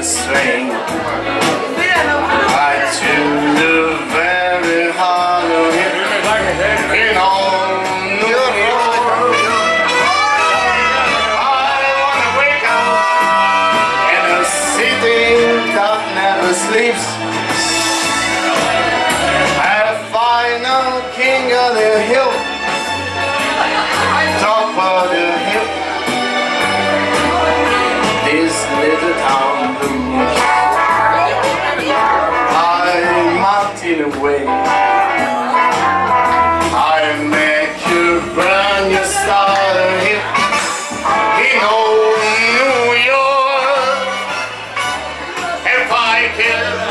to sing I the very heart of it in all the world I wanna wake up in a city that never sleeps. in old New York. If I could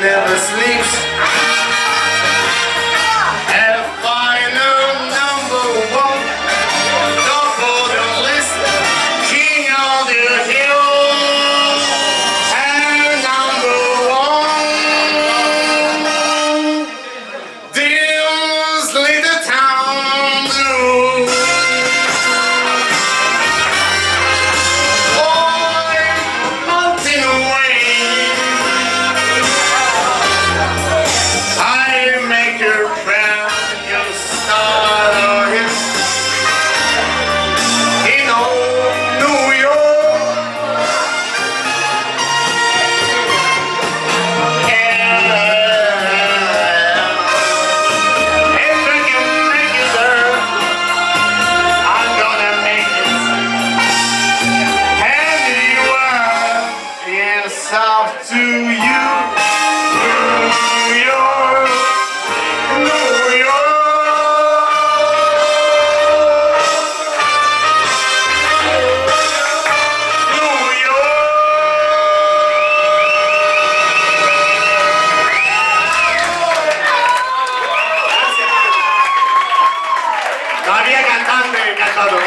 never sleeps. myself to you. New York, New York. New York. No había cantante, cantador.